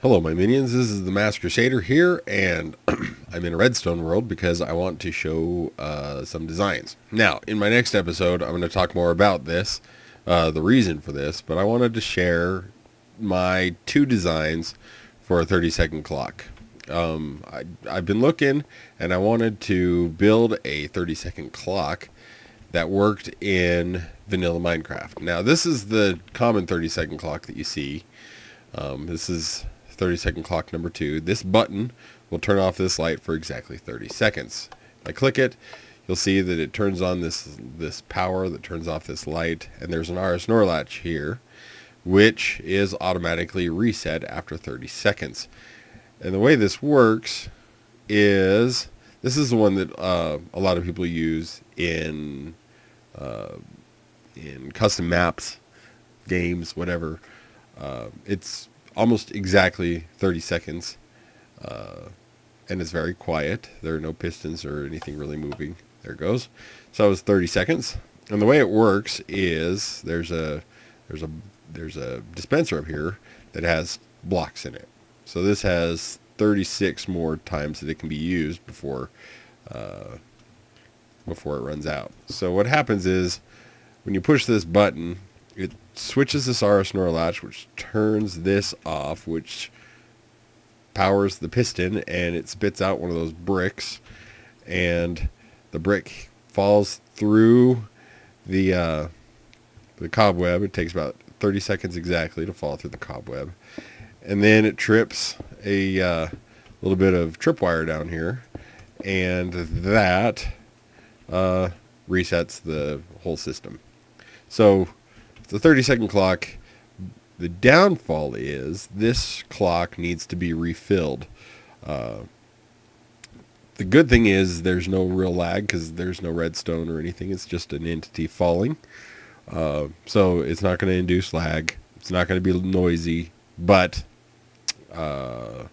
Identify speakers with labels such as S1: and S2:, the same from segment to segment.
S1: Hello my minions, this is the Masked Crusader here and I'm in a redstone world because I want to show uh, some designs. Now, in my next episode I'm going to talk more about this, uh, the reason for this, but I wanted to share my two designs for a 30 second clock. Um, I, I've been looking and I wanted to build a 30 second clock that worked in vanilla Minecraft. Now this is the common 30 second clock that you see. Um, this is 30 second clock number two. This button will turn off this light for exactly 30 seconds. If I click it, you'll see that it turns on this this power that turns off this light and there's an RS NOR latch here which is automatically reset after 30 seconds. And the way this works is this is the one that uh, a lot of people use in uh, in custom maps, games, whatever. Uh, it's almost exactly 30 seconds. Uh, and it's very quiet. There are no pistons or anything really moving. There it goes. So it was 30 seconds. And the way it works is there's a there's a there's a dispenser up here that has blocks in it. So this has 36 more times that it can be used before uh, before it runs out. So what happens is when you push this button, it switches this RS NOR latch, which turns this off, which powers the piston, and it spits out one of those bricks, and the brick falls through the uh, the cobweb. It takes about 30 seconds exactly to fall through the cobweb, and then it trips a uh, little bit of tripwire down here, and that uh, resets the whole system. So the 30 second clock. The downfall is this clock needs to be refilled. Uh, the good thing is there's no real lag because there's no redstone or anything. It's just an entity falling. Uh, so it's not going to induce lag. It's not going to be noisy, but uh,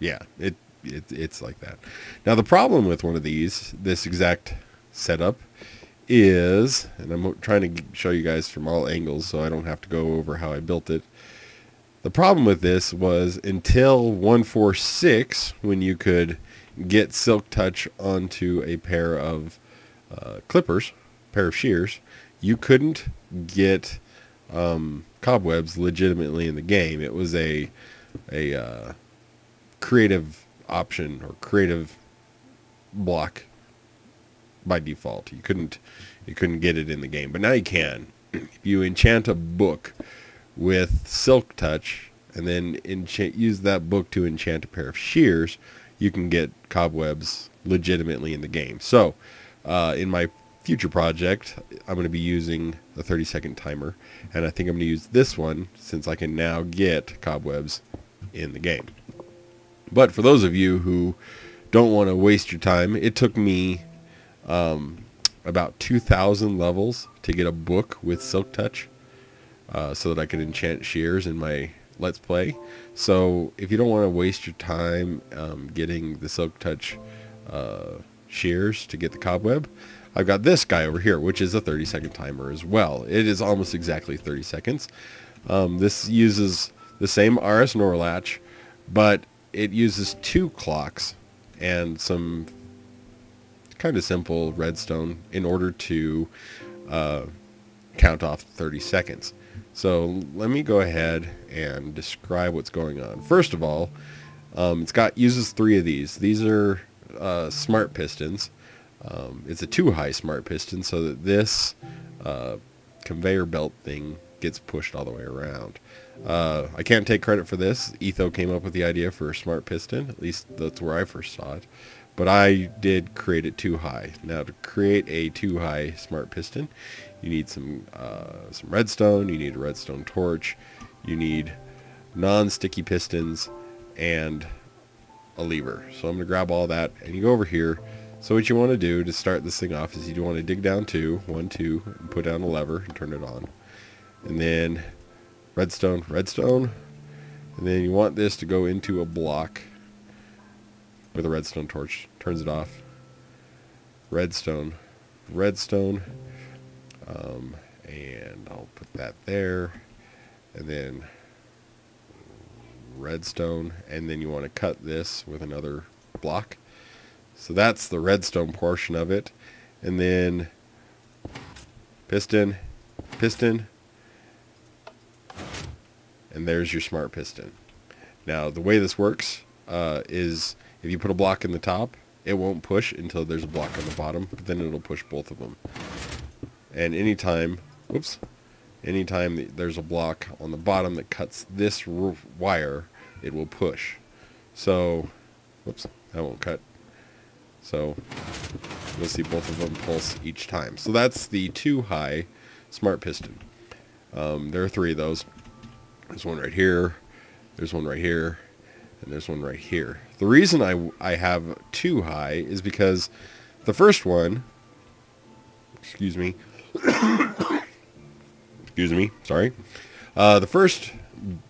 S1: yeah, it, it it's like that. Now the problem with one of these, this exact setup, is, and I'm trying to show you guys from all angles so I don't have to go over how I built it. The problem with this was until 146, when you could get Silk Touch onto a pair of uh, clippers, pair of shears, you couldn't get um, cobwebs legitimately in the game. It was a a uh, creative option or creative block by default. You couldn't you couldn't get it in the game, but now you can. If you enchant a book with Silk Touch and then enchant, use that book to enchant a pair of shears, you can get cobwebs legitimately in the game. So, uh, in my future project, I'm going to be using a 30 second timer, and I think I'm going to use this one since I can now get cobwebs in the game. But for those of you who don't want to waste your time, it took me um, about 2,000 levels to get a book with Silk Touch uh, so that I can enchant shears in my Let's Play. So if you don't want to waste your time um, getting the Silk Touch uh, shears to get the cobweb, I've got this guy over here, which is a 30 second timer as well. It is almost exactly 30 seconds. Um, this uses the same RS NOR latch, but it uses two clocks and some kind of simple redstone in order to uh, count off 30 seconds. So let me go ahead and describe what's going on. First of all, um, it's got uses three of these. These are uh, smart pistons. Um, it's a two high smart piston so that this uh, conveyor belt thing gets pushed all the way around. Uh, I can't take credit for this. Etho came up with the idea for a smart piston. At least that's where I first saw it but I did create it two high. Now to create a two high smart piston, you need some uh, some redstone, you need a redstone torch, you need non-sticky pistons, and a lever. So I'm going to grab all that, and you go over here. So what you want to do to start this thing off is you want to dig down two, one, two, and put down a lever and turn it on. And then redstone, redstone, and then you want this to go into a block with a redstone torch. Turns it off. Redstone. Redstone. Um, and I'll put that there. and then redstone, and then you want to cut this with another block. So that's the redstone portion of it. And then piston, piston, and there's your smart piston. Now the way this works uh, is if you put a block in the top, it won't push until there's a block on the bottom, but then it'll push both of them. And anytime, whoops, anytime there's a block on the bottom that cuts this wire, it will push. So, whoops, that won't cut. So, you'll see both of them pulse each time. So that's the two high smart piston. Um, there are three of those. There's one right here, there's one right here, and there's one right here. The reason I, I have two high is because the first one, excuse me, excuse me, sorry, uh, the first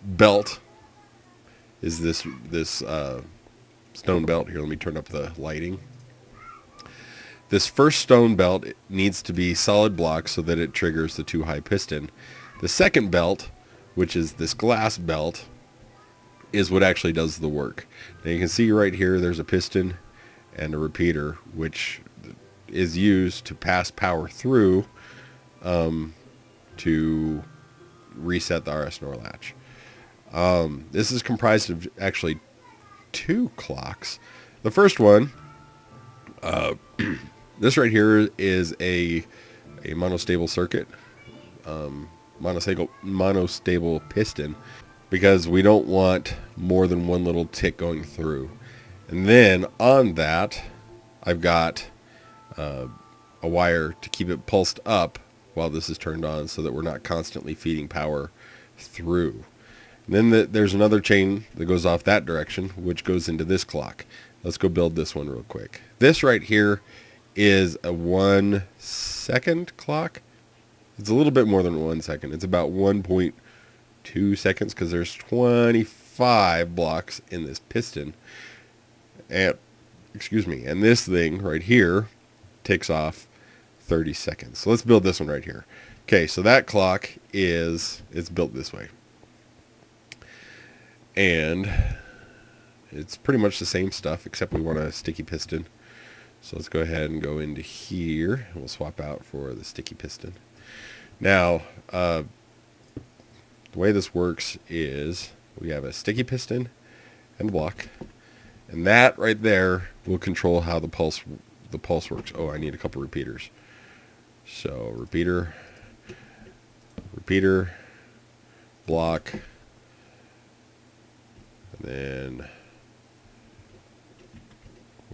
S1: belt is this this uh, stone belt here. Let me turn up the lighting. This first stone belt needs to be solid block so that it triggers the two high piston. The second belt, which is this glass belt, is what actually does the work. Now you can see right here there's a piston and a repeater which is used to pass power through um, to reset the RS NOR latch. Um, this is comprised of actually two clocks. The first one, uh, this right here is a a monostable circuit, um, monostable monostable piston, because we don't want more than one little tick going through. And then on that, I've got uh, a wire to keep it pulsed up while this is turned on, so that we're not constantly feeding power through. Then the, there's another chain that goes off that direction, which goes into this clock. Let's go build this one real quick. This right here is a one second clock. It's a little bit more than one second. It's about 1.2 seconds because there's 25 blocks in this piston. And, excuse me, and this thing right here takes off 30 seconds. So let's build this one right here. Okay, so that clock is, it's built this way and it's pretty much the same stuff except we want a sticky piston so let's go ahead and go into here and we'll swap out for the sticky piston now uh, the way this works is we have a sticky piston and block and that right there will control how the pulse the pulse works oh I need a couple repeaters so repeater repeater block and then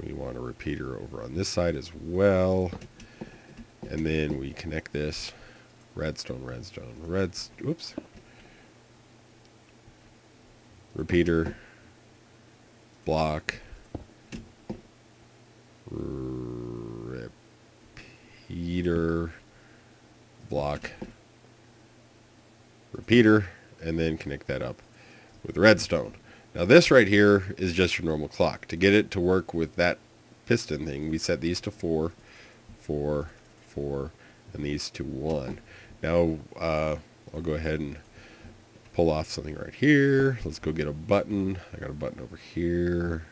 S1: we want a repeater over on this side as well. And then we connect this redstone, redstone, reds, oops. Repeater, block, repeater, block, repeater, and then connect that up with redstone. Now this right here is just your normal clock. To get it to work with that piston thing, we set these to 4, 4, 4, and these to 1. Now uh, I'll go ahead and pull off something right here. Let's go get a button. I got a button over here.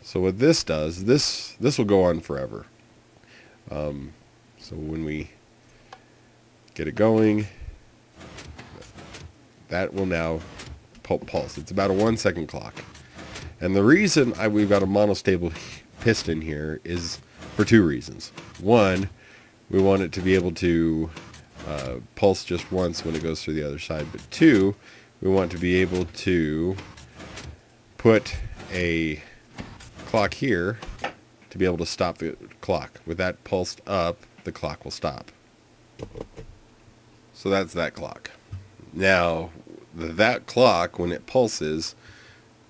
S1: So what this does, this this will go on forever. Um, so when we get it going, that will now pulse. It's about a one second clock. And the reason I, we've got a monostable piston here is for two reasons. One, we want it to be able to uh, pulse just once when it goes through the other side. But two, we want to be able to put a clock here to be able to stop the clock. With that pulsed up, the clock will stop. So that's that clock. Now, that clock, when it pulses,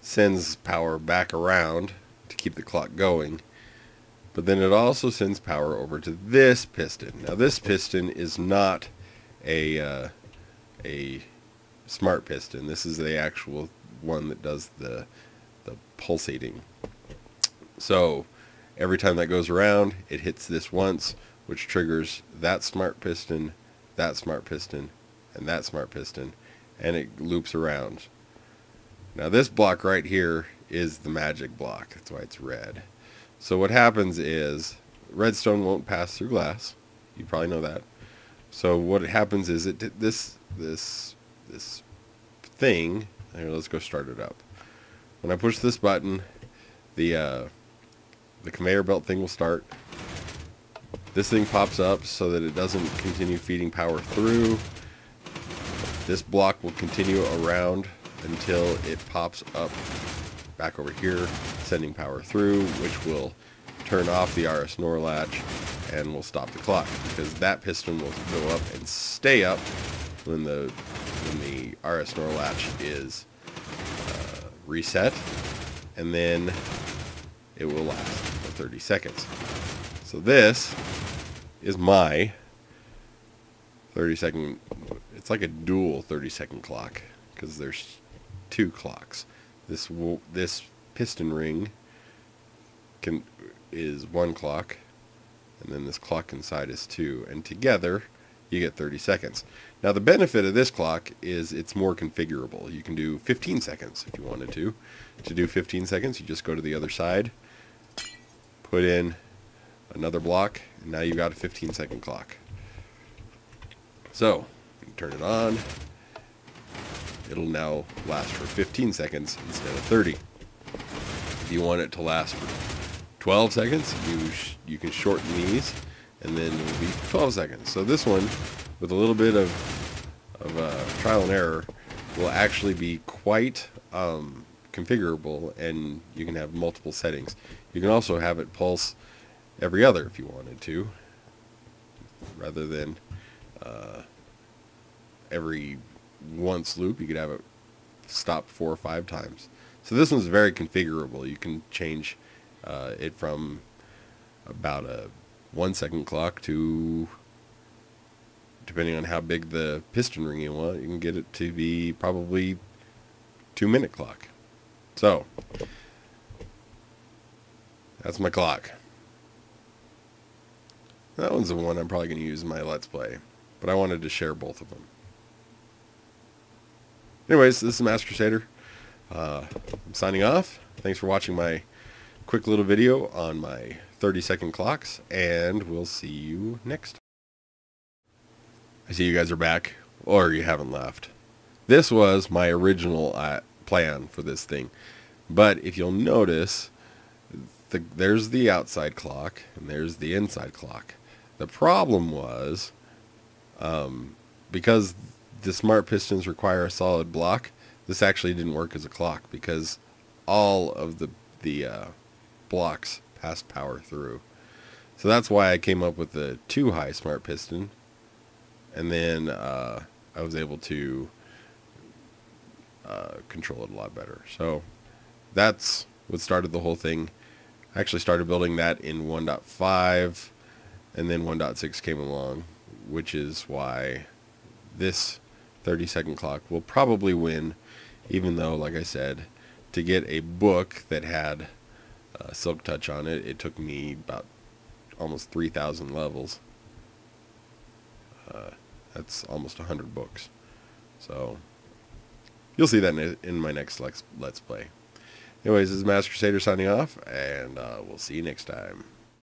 S1: sends power back around to keep the clock going. But then it also sends power over to this piston. Now this piston is not a uh, a smart piston. This is the actual one that does the the pulsating. So every time that goes around, it hits this once, which triggers that smart piston, that smart piston, and that smart piston, and it loops around. Now this block right here is the magic block. That's why it's red. So what happens is redstone won't pass through glass. You probably know that. So what happens is it this this this thing. Here, let's go start it up. When I push this button, the uh, the conveyor belt thing will start. This thing pops up so that it doesn't continue feeding power through. This block will continue around until it pops up back over here, sending power through, which will turn off the RS NOR latch and will stop the clock because that piston will go up and stay up when the when the RS NOR latch is uh, reset and then it will last for 30 seconds. So this is my 30 second, it's like a dual 30 second clock because there's two clocks. This this piston ring can is one clock and then this clock inside is two and together you get 30 seconds. Now the benefit of this clock is it's more configurable. You can do 15 seconds if you wanted to. To do 15 seconds you just go to the other side, put in another block, and now you've got a 15 second clock. So, turn it on, it'll now last for 15 seconds instead of 30. If you want it to last for 12 seconds, you, you can shorten these and then it will be 12 seconds. So this one, with a little bit of, of uh, trial and error, will actually be quite um, configurable and you can have multiple settings. You can also have it pulse every other if you wanted to, rather than uh, every once loop. You could have it stop four or five times. So this one's very configurable. You can change uh, it from about a one second clock to depending on how big the piston ring you want you can get it to be probably two minute clock so that's my clock that one's the one I'm probably going to use in my let's play but I wanted to share both of them anyways this is Masked Crusader uh, I'm signing off thanks for watching my quick little video on my 30 second clocks, and we'll see you next. I see you guys are back, or you haven't left. This was my original uh, plan for this thing, but if you'll notice, the, there's the outside clock, and there's the inside clock. The problem was, um, because the smart pistons require a solid block, this actually didn't work as a clock because all of the the uh, blocks pass power through. So that's why I came up with the two high smart piston. And then uh, I was able to uh, control it a lot better. So that's what started the whole thing. I actually started building that in 1.5 and then 1.6 came along, which is why this 30 second clock will probably win, even though, like I said, to get a book that had uh, Silk Touch on it. It took me about almost 3,000 levels. Uh, that's almost 100 books. So you'll see that in, in my next Let's, Let's Play. Anyways, this is Masked Crusader signing off, and uh, we'll see you next time.